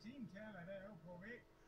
team talent there, Opovic.